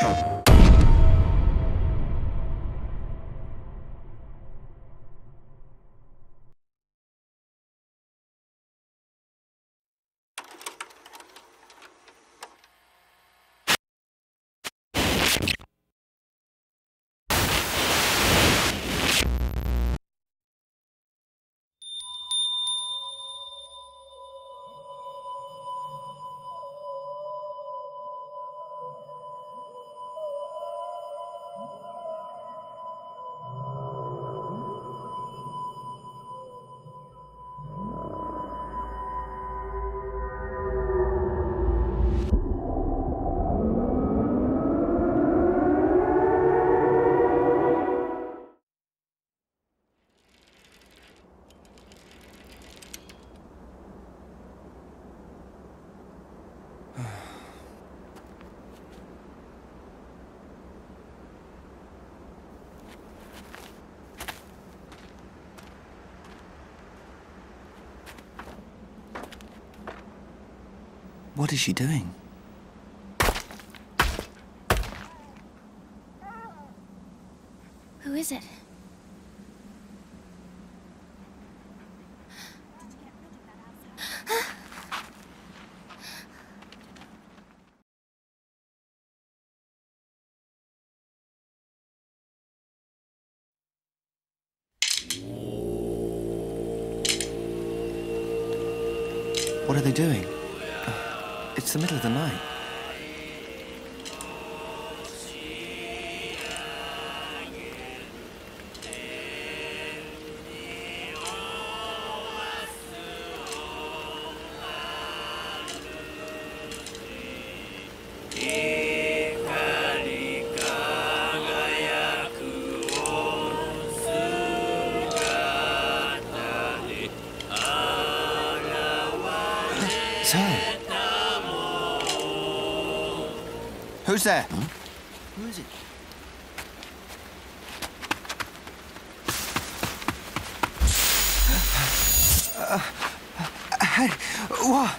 Oh. What is she doing? Who is it? What are they doing? It's the middle of the night. Who's there? Who is it? Uh, hey, what?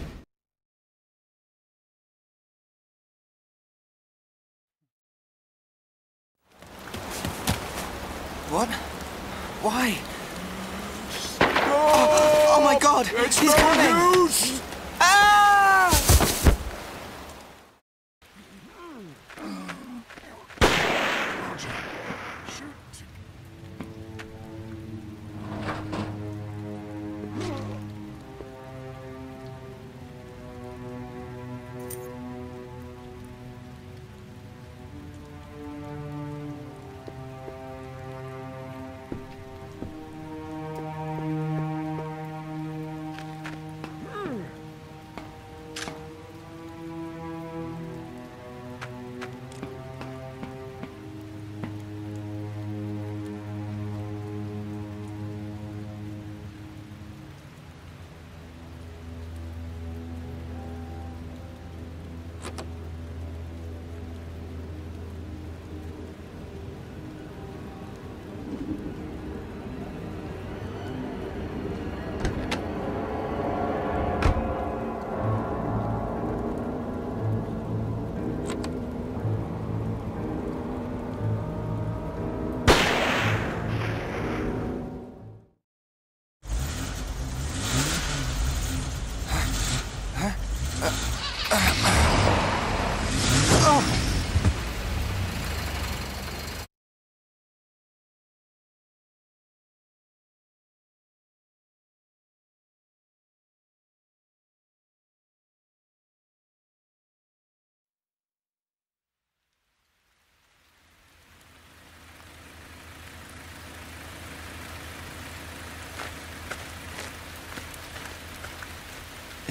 What?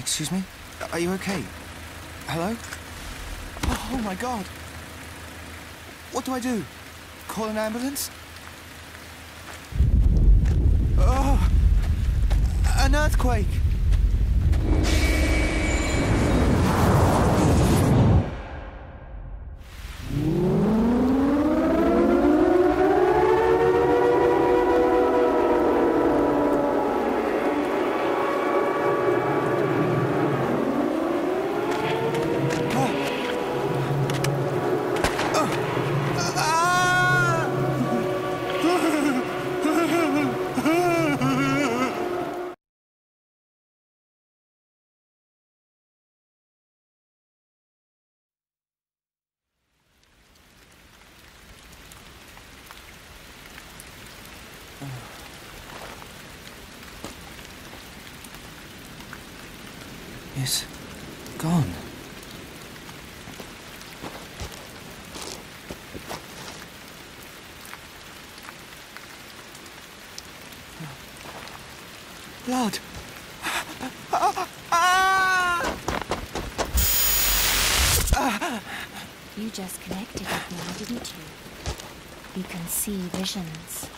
Excuse me? Are you okay? Hello? Oh, oh my god! What do I do? Call an ambulance? Oh! An earthquake! is gone. Blood! You just connected with me, didn't you? You can see visions.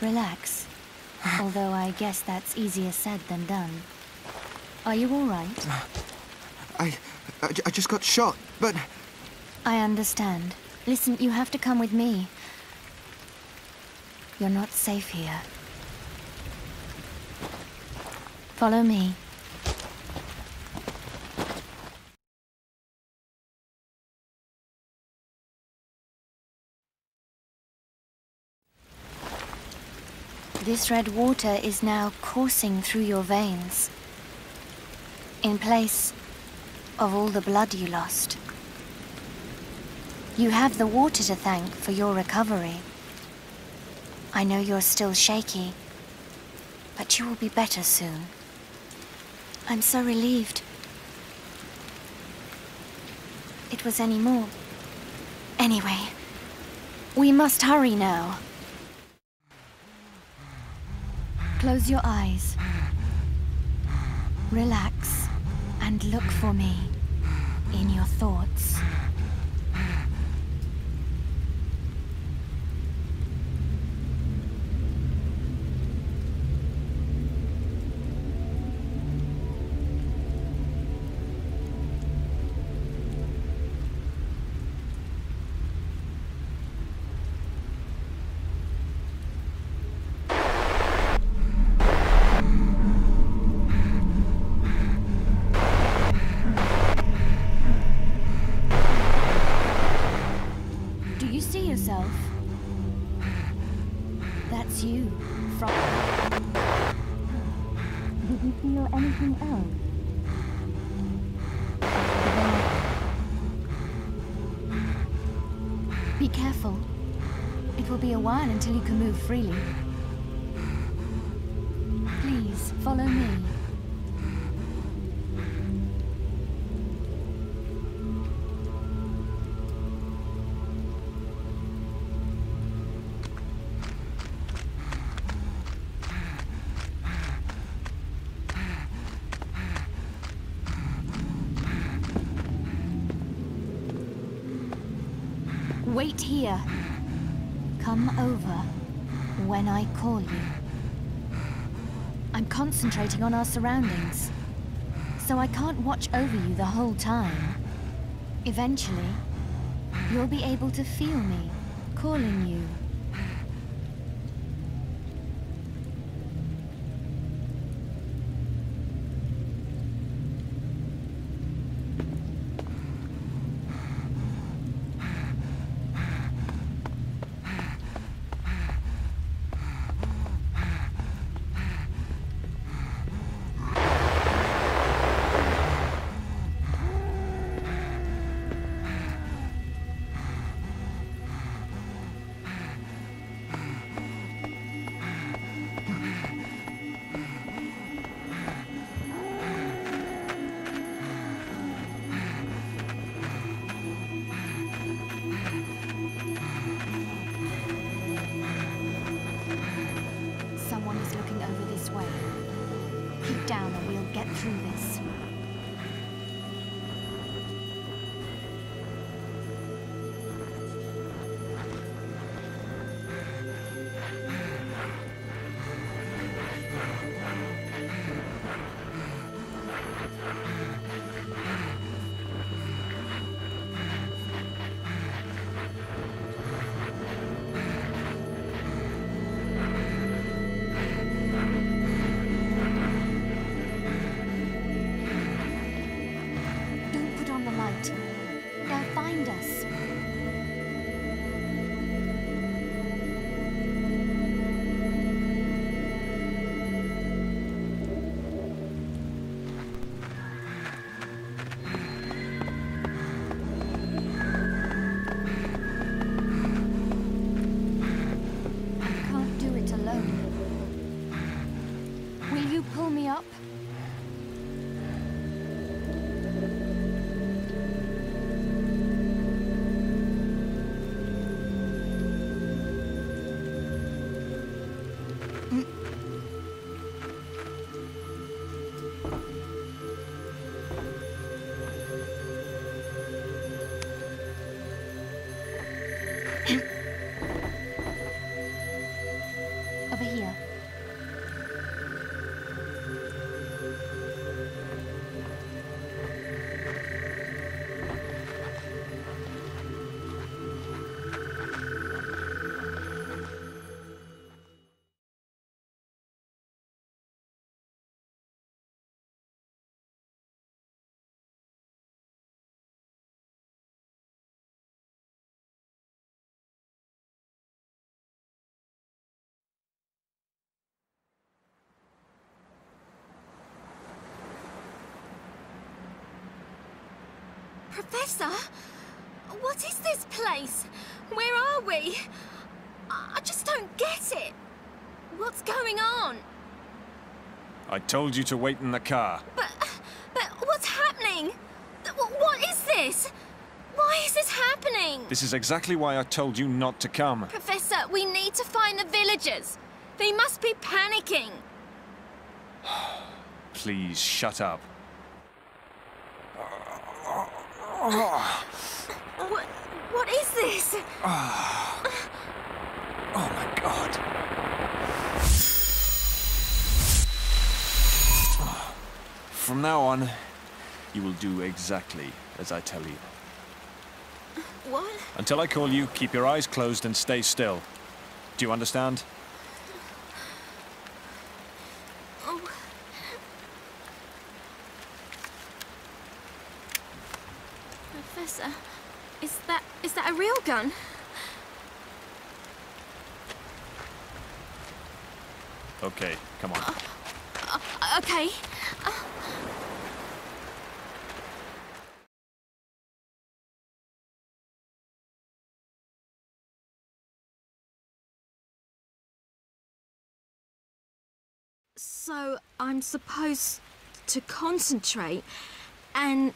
Relax. Although I guess that's easier said than done. Are you alright? I, I, I just got shot, but I understand. Listen, you have to come with me. You're not safe here. Follow me. This red water is now coursing through your veins. In place of all the blood you lost. You have the water to thank for your recovery. I know you're still shaky, but you will be better soon. I'm so relieved. It was any more. Anyway, we must hurry now. Close your eyes. Relax and look for me in your thoughts. Move freely. Please, follow me. Wait here. Come over when I call you. I'm concentrating on our surroundings, so I can't watch over you the whole time. Eventually, you'll be able to feel me calling you. And Professor? What is this place? Where are we? I just don't get it. What's going on? I told you to wait in the car. But, but what's happening? What is this? Why is this happening? This is exactly why I told you not to come. Professor, we need to find the villagers. They must be panicking. Please shut up. Oh. What, what is this? Oh. oh my god. From now on, you will do exactly as I tell you. What? Until I call you, keep your eyes closed and stay still. Do you understand? Oh. Professor, is that is that a real gun? Okay, come on. Uh, okay. So I'm supposed to concentrate and.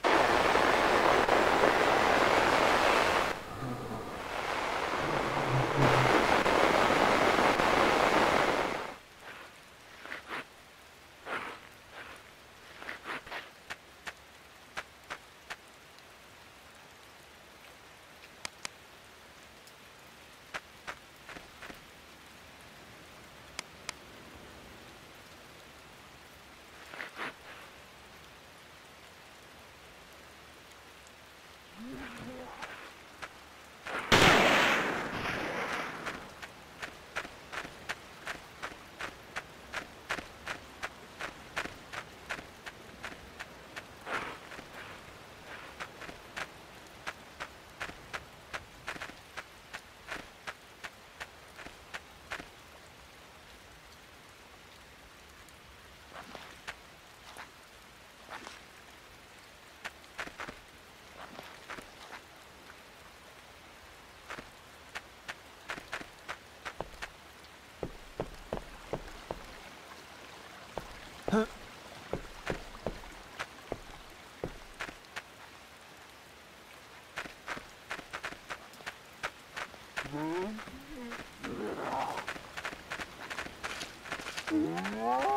Whoa!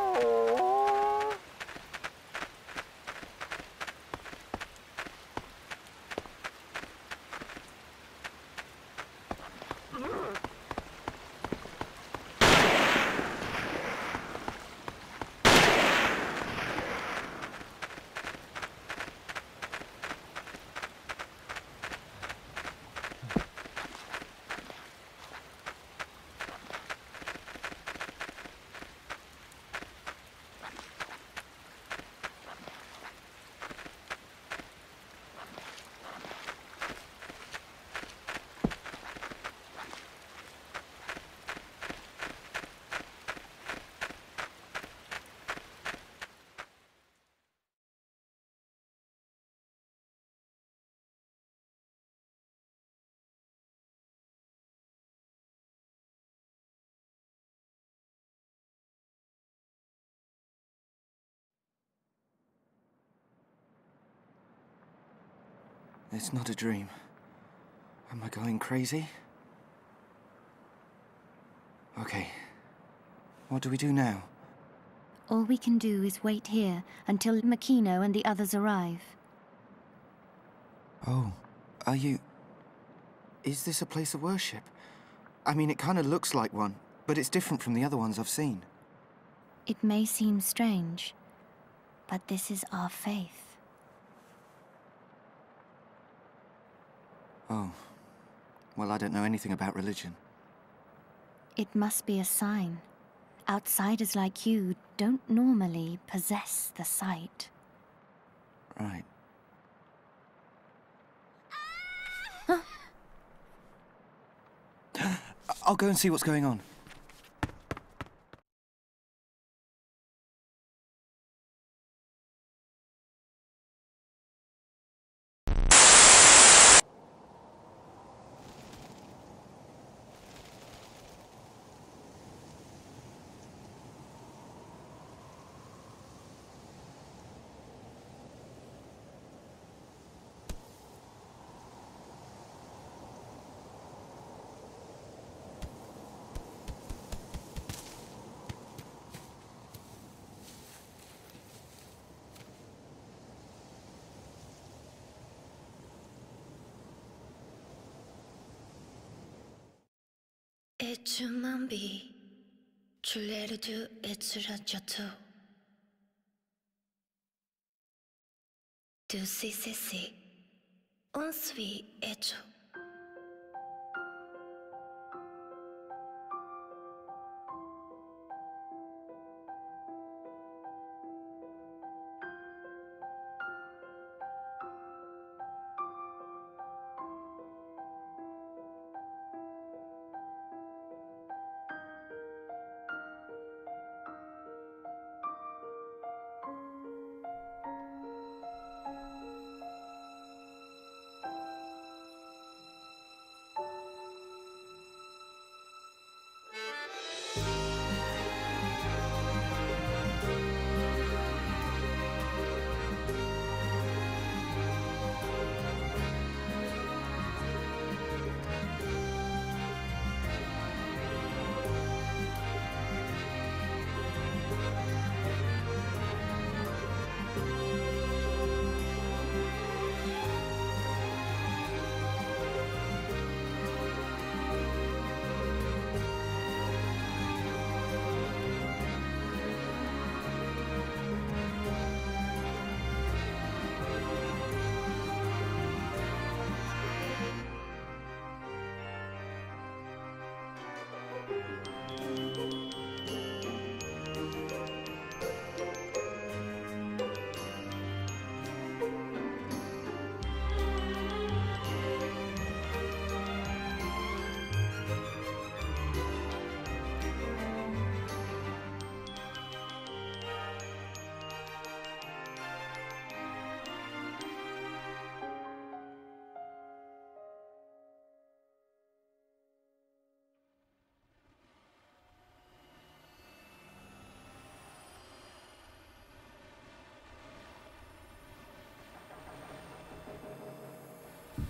It's not a dream. Am I going crazy? Okay. What do we do now? All we can do is wait here until Makino and the others arrive. Oh, are you. Is this a place of worship? I mean, it kind of looks like one, but it's different from the other ones I've seen. It may seem strange, but this is our faith. Oh. Well, I don't know anything about religion. It must be a sign. Outsiders like you don't normally possess the sight. Right. I'll go and see what's going on. 애초만 비 줄레르두 에츠라저토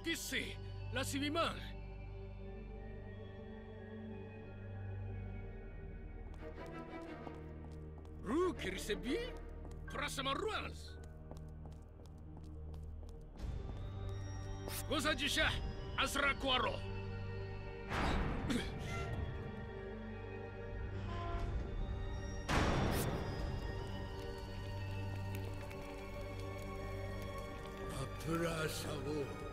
notizie, la si rimane. Rook ricebi próxima ruas. Goza de chá, Azraquaro. Apra.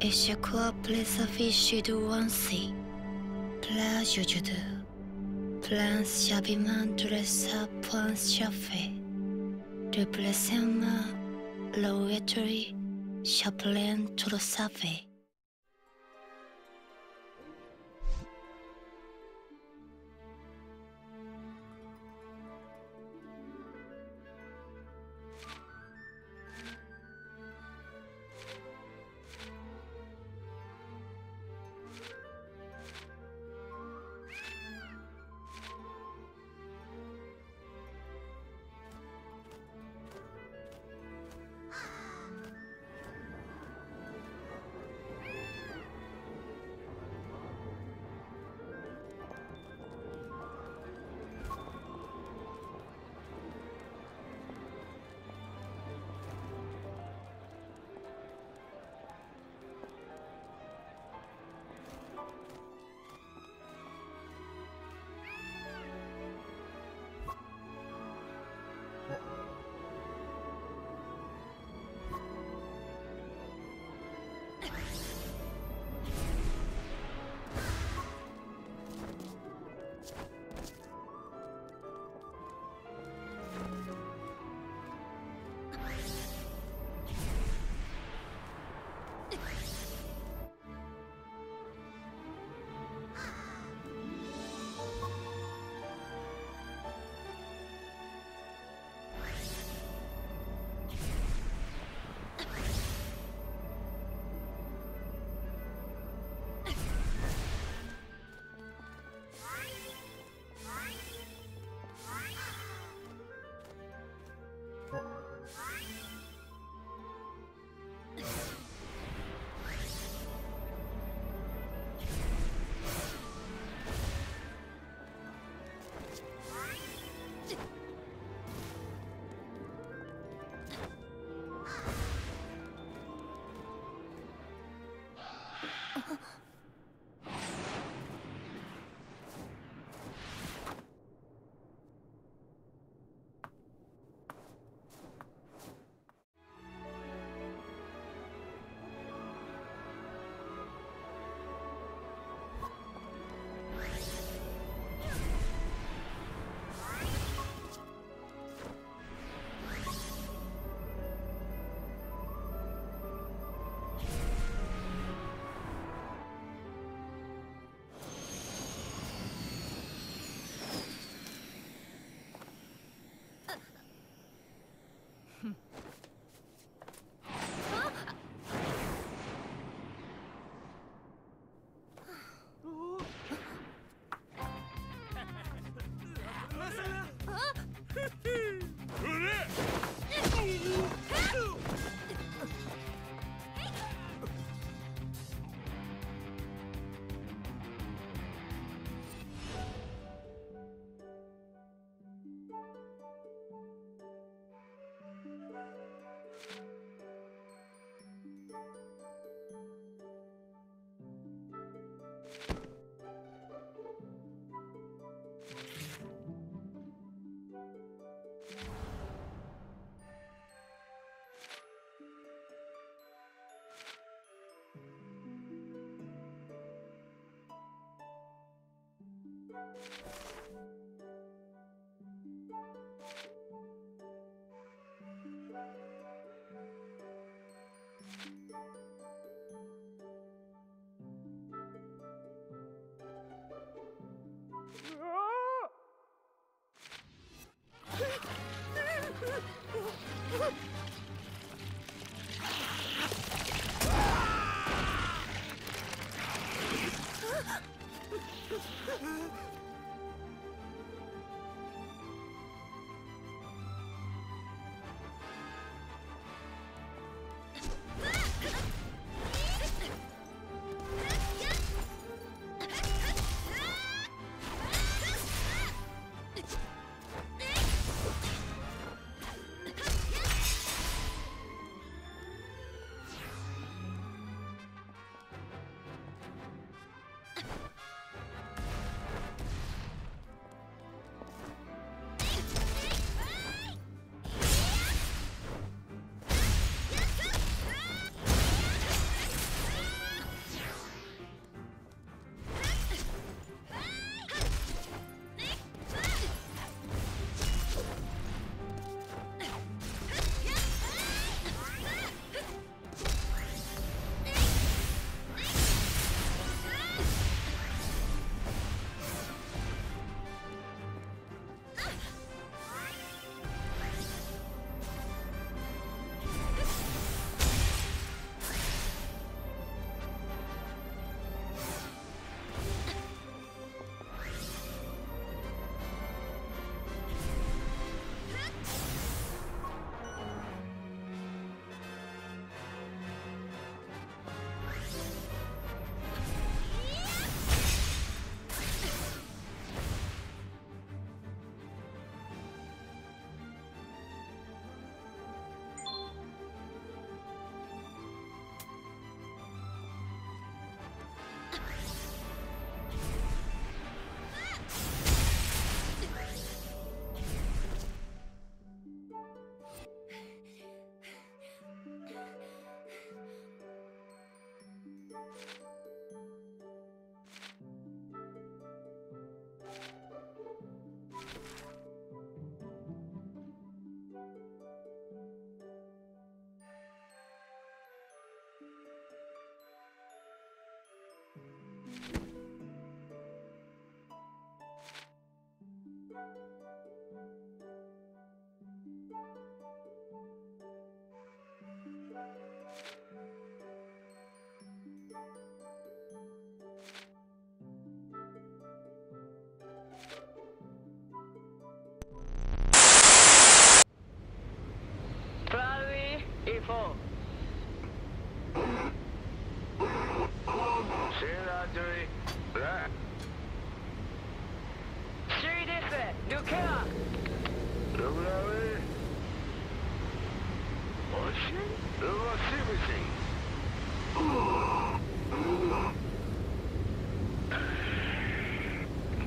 Et chaque fois plus affiché de Wansi. Plage de plein chabiman de sa point chafé. De blessement, l'ouetterie, chapelain tout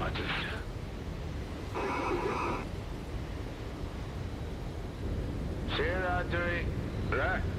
project. Share out to. Right.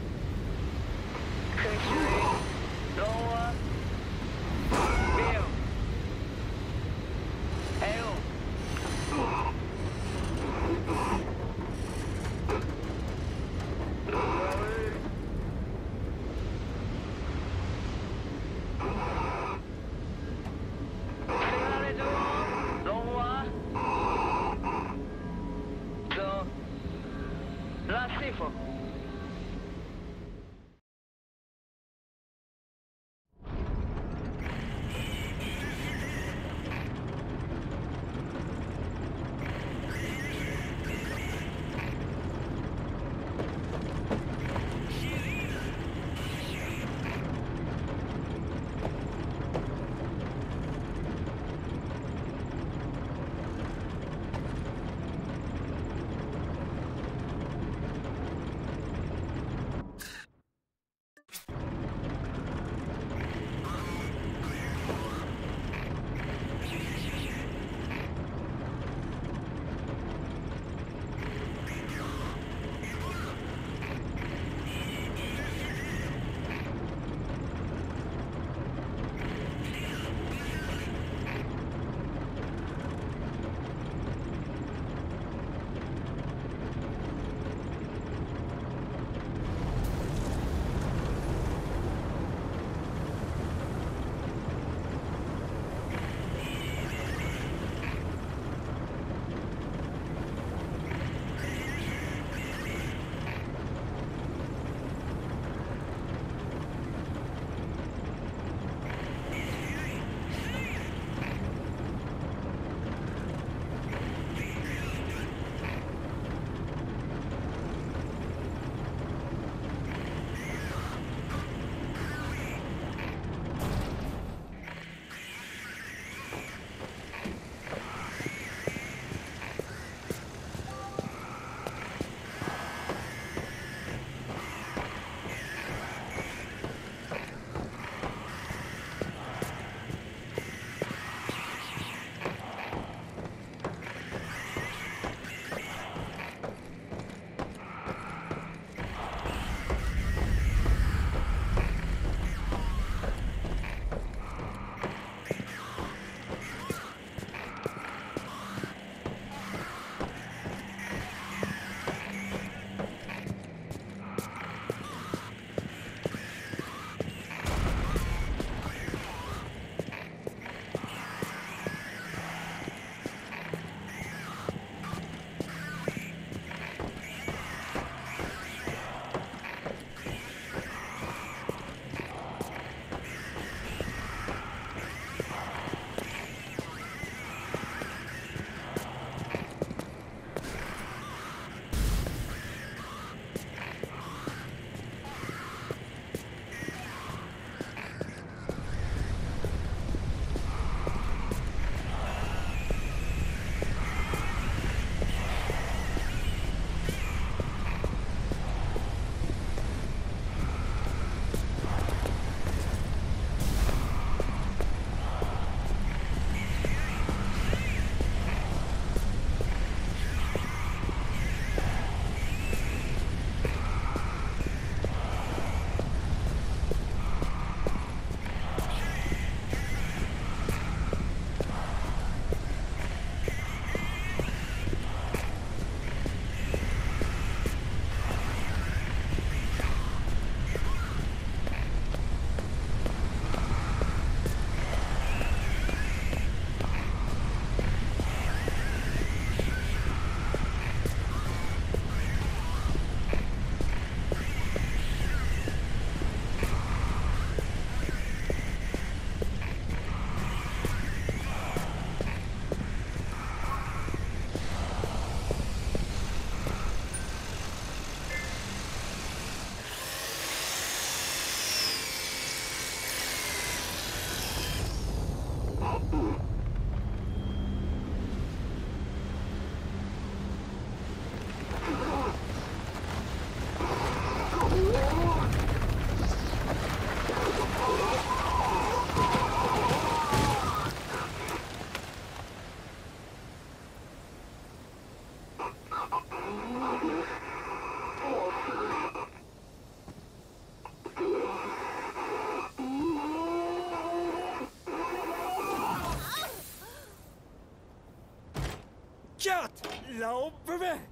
No, for me.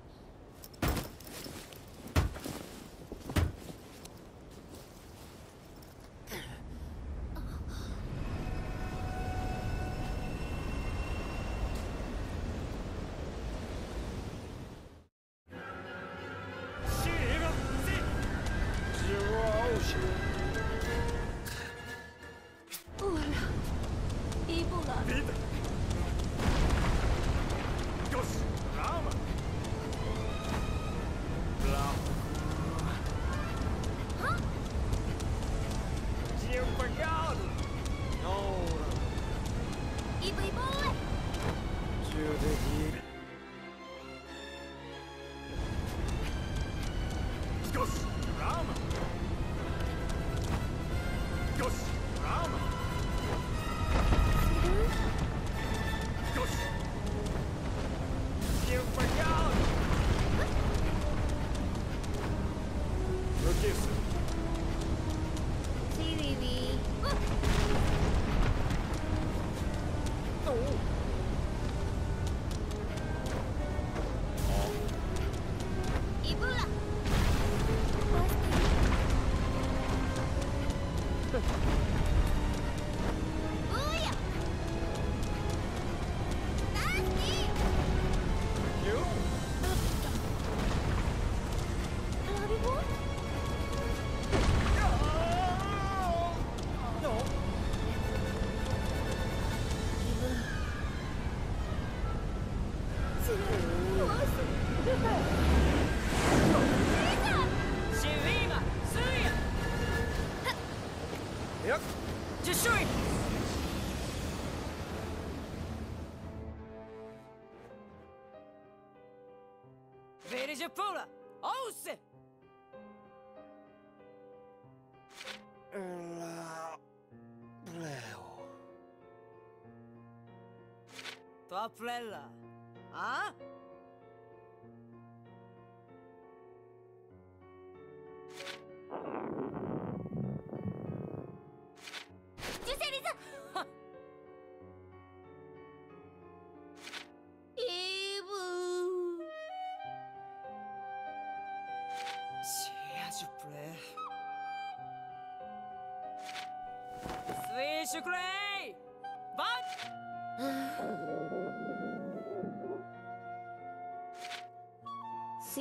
Verijapula! Ose! La... Leo. Tua plella! Ah?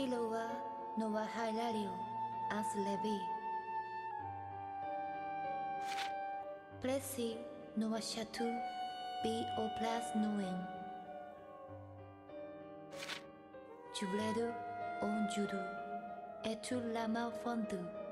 Silova Nova Hilario as Levi. Plessis Nova Chateau B O Plus Noen. Jubledo on Judo. Et tu lama fondu. Du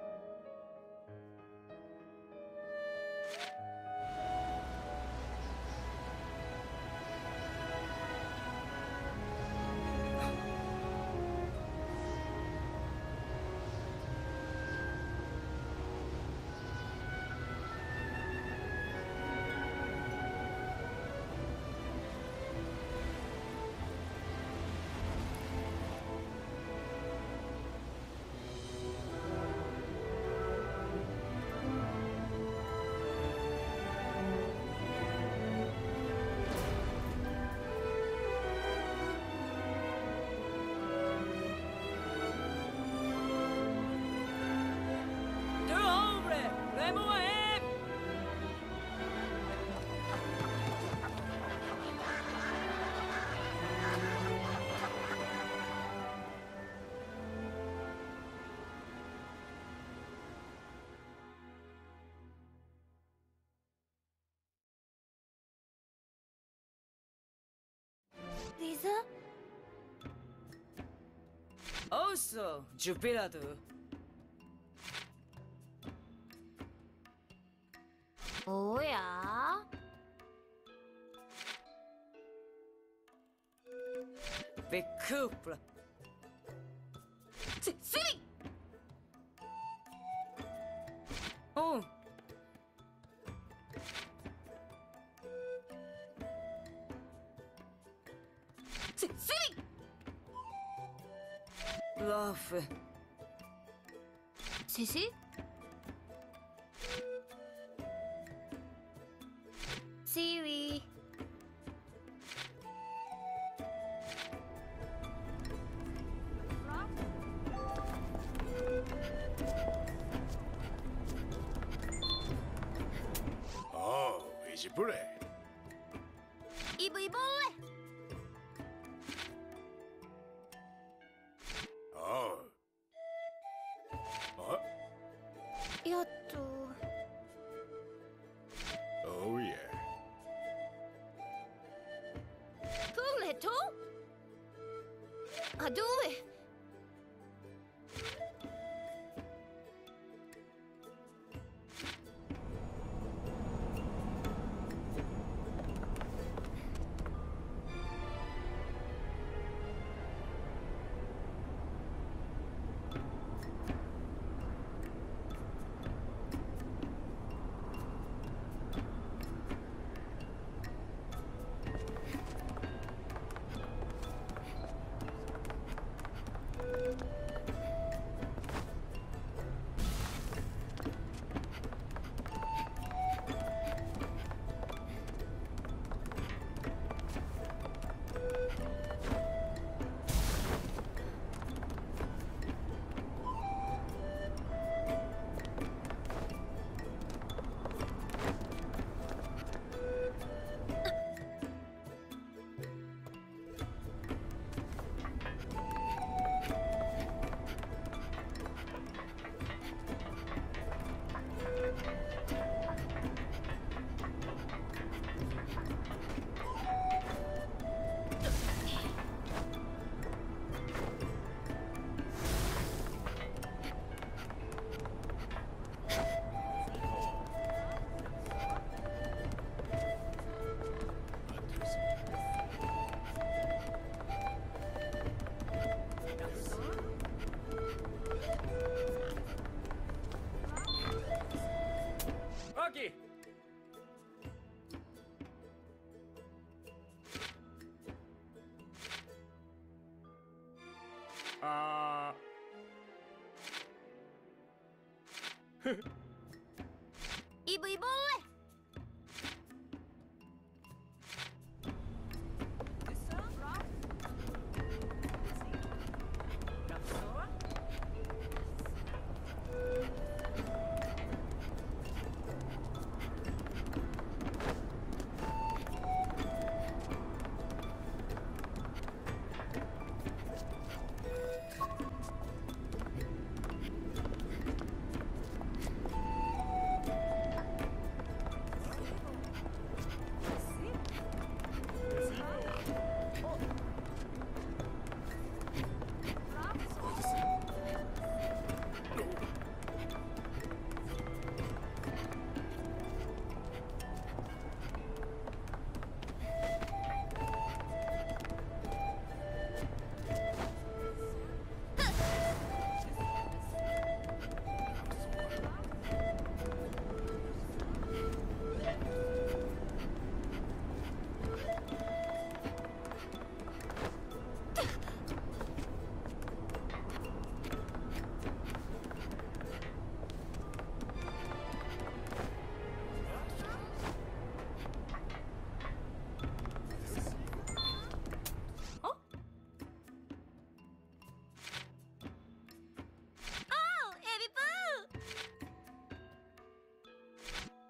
Lisa? Also, Jupiter. yeah. 백크플라 쓰리! Oh. laf. Sesi? Siri. Oh, Ejipure. И бейбол!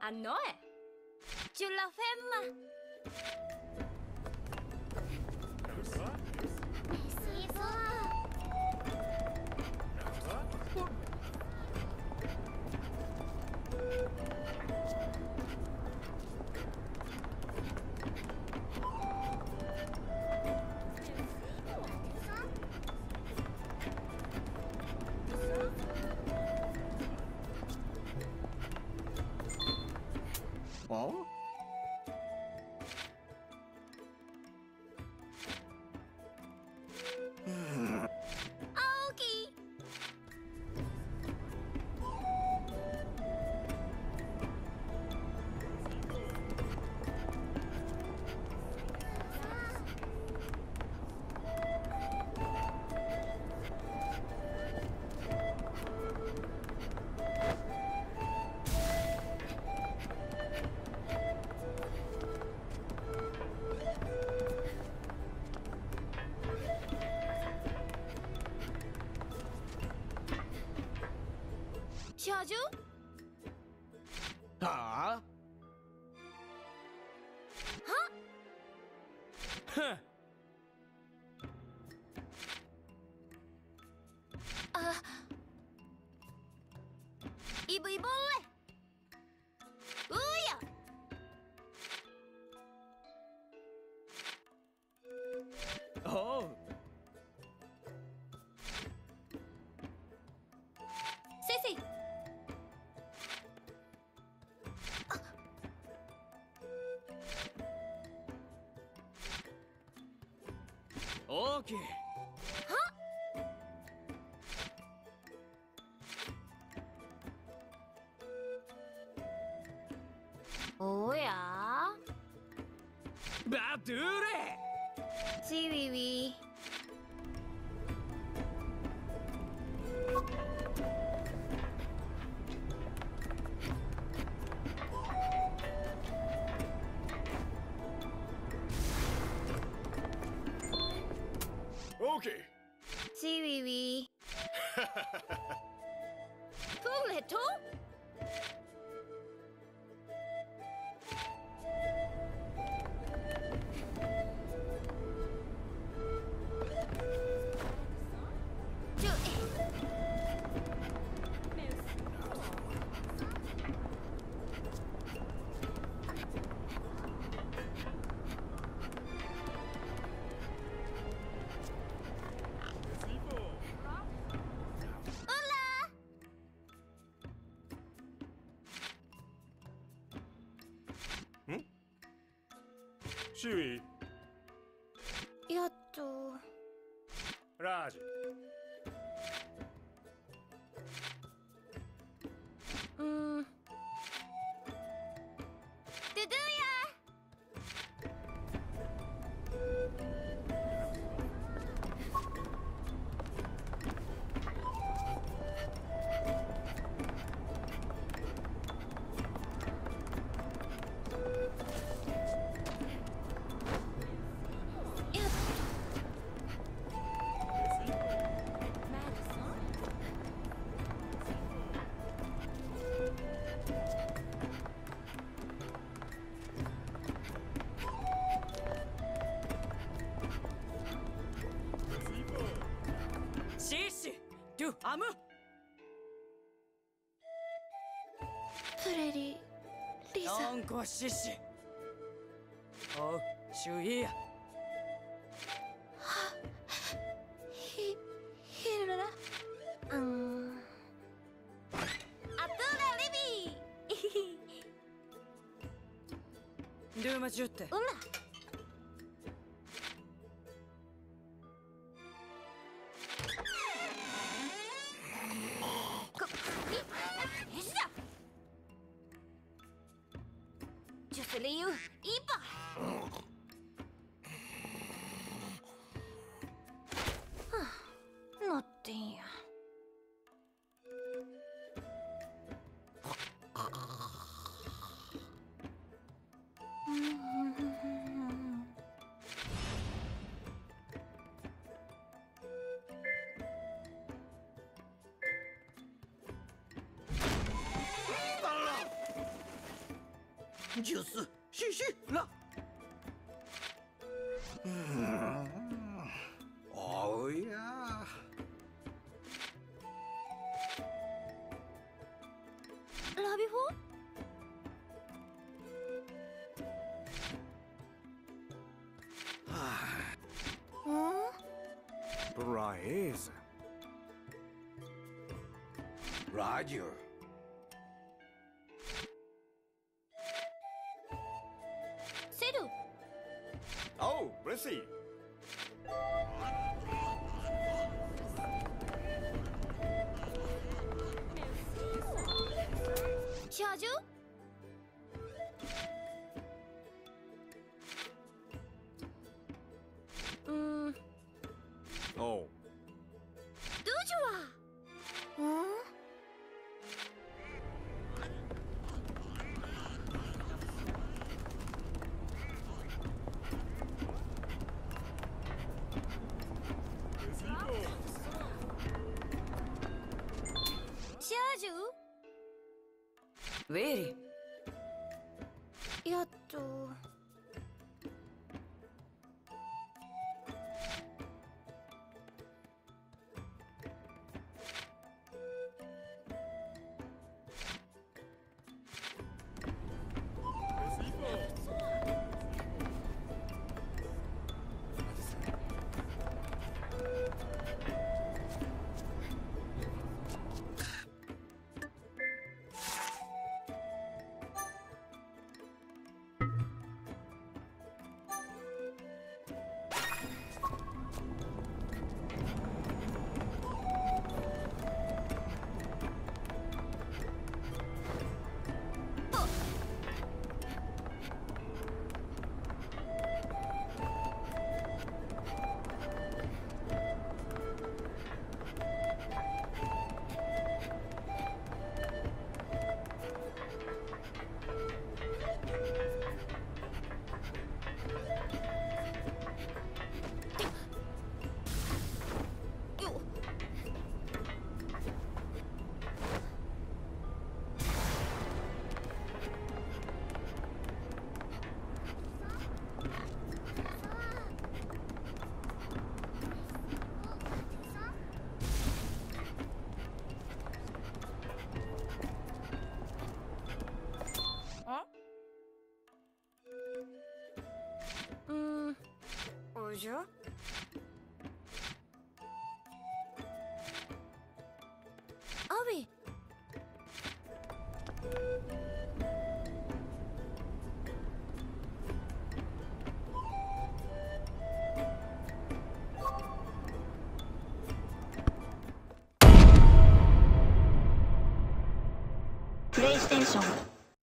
A Noè? Giulla femma! 大きい Chewie. ごししおう注意やひひららうん。アトーラレビー。マジュうん Yo se leio. Ipa! you. Veri? Ya っと... Ah oui. PlayStation